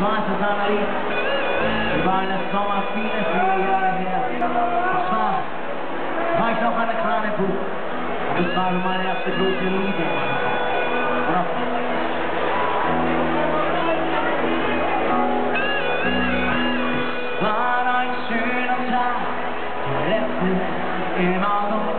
Science is only minus comma penis miljard war ein schöner Tag, der letzte im Augenblick.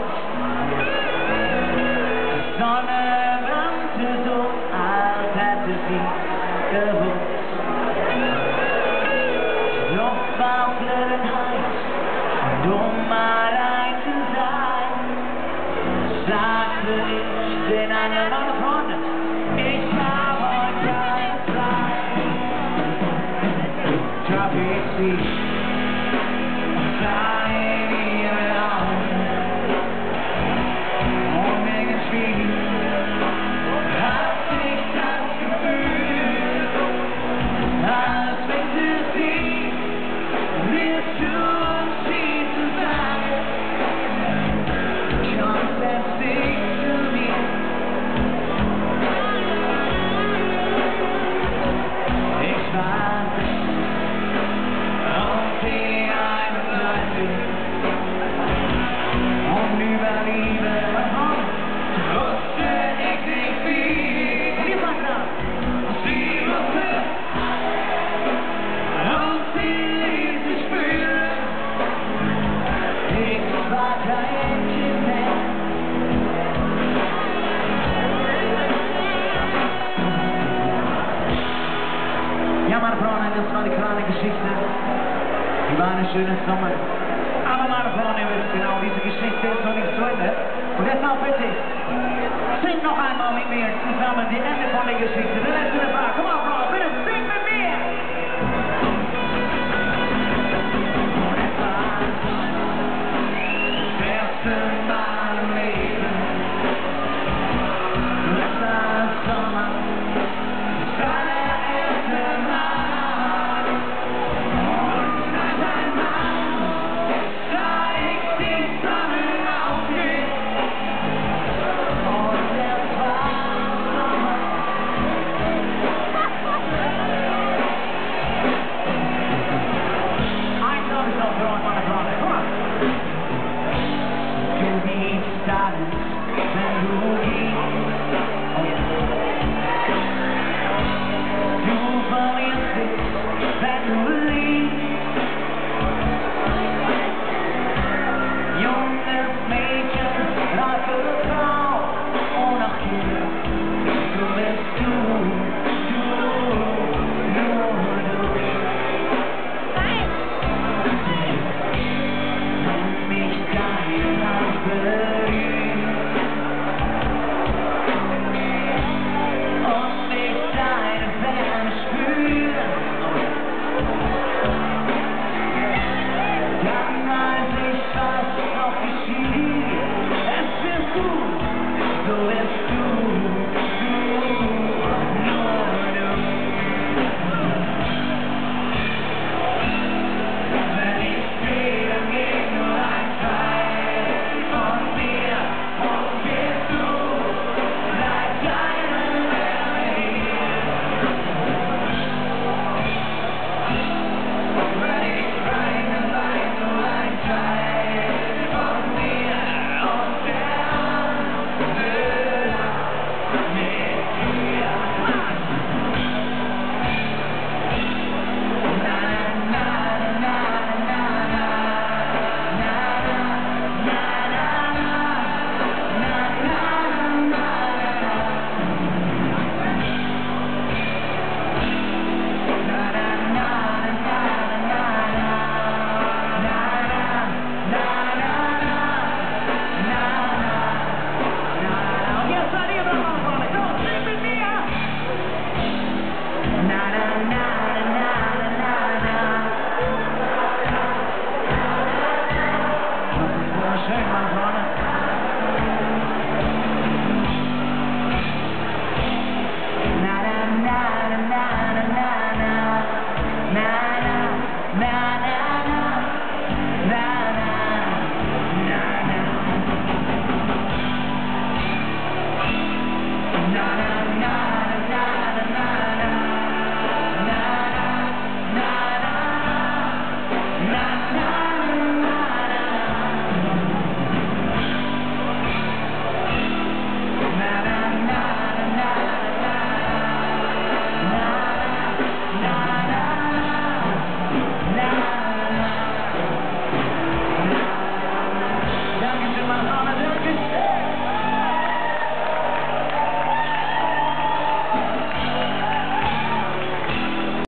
see. I'm dying. eines schönen Sommers. Aber meine Freunde, ihr wisst genau, diese Geschichte so nicht zu Ende. Und deshalb bitte ich, singt noch einmal mit mir zusammen die Ende von der Geschichte.